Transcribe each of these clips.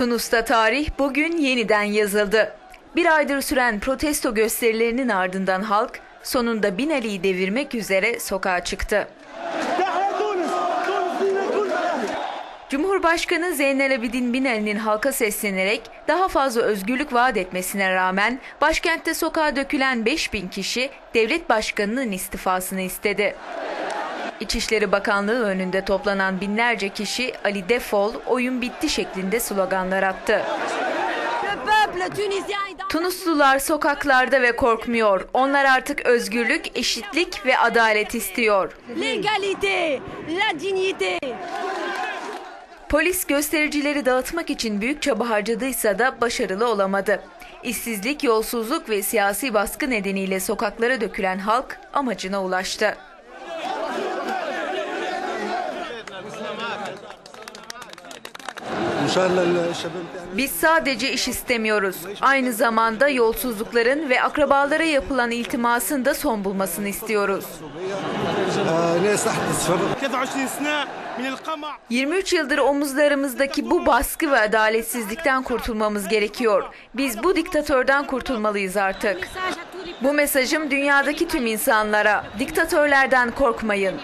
Tunus'ta tarih bugün yeniden yazıldı. Bir aydır süren protesto gösterilerinin ardından halk sonunda Binali'yi devirmek üzere sokağa çıktı. Cumhurbaşkanı Zeynel Abidin Binali'nin halka seslenerek daha fazla özgürlük vaat etmesine rağmen başkentte sokağa dökülen 5000 kişi devlet başkanının istifasını istedi. İçişleri Bakanlığı önünde toplanan binlerce kişi Ali defol, oyun bitti şeklinde sloganlar attı. Tunuslular sokaklarda ve korkmuyor. Onlar artık özgürlük, eşitlik ve adalet istiyor. l'égalité, la dignité. Polis göstericileri dağıtmak için büyük çaba harcadıysa da başarılı olamadı. İşsizlik, yolsuzluk ve siyasi baskı nedeniyle sokaklara dökülen halk amacına ulaştı. Biz sadece iş istemiyoruz. Aynı zamanda yolsuzlukların ve akrabalara yapılan iltimasın da son bulmasını istiyoruz. 23 yıldır omuzlarımızdaki bu baskı ve adaletsizlikten kurtulmamız gerekiyor. Biz bu diktatörden kurtulmalıyız artık. Bu mesajım dünyadaki tüm insanlara. Diktatörlerden korkmayın.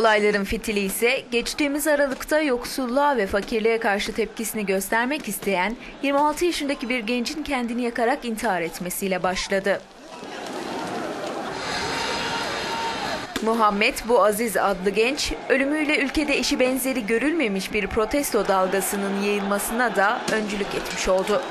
Olayların fitili ise geçtiğimiz Aralık'ta yoksulluğa ve fakirliğe karşı tepkisini göstermek isteyen 26 yaşındaki bir gencin kendini yakarak intihar etmesiyle başladı. Muhammed Bu Aziz adlı genç, ölümüyle ülkede eşi benzeri görülmemiş bir protesto dalgasının yayılmasına da öncülük etmiş oldu.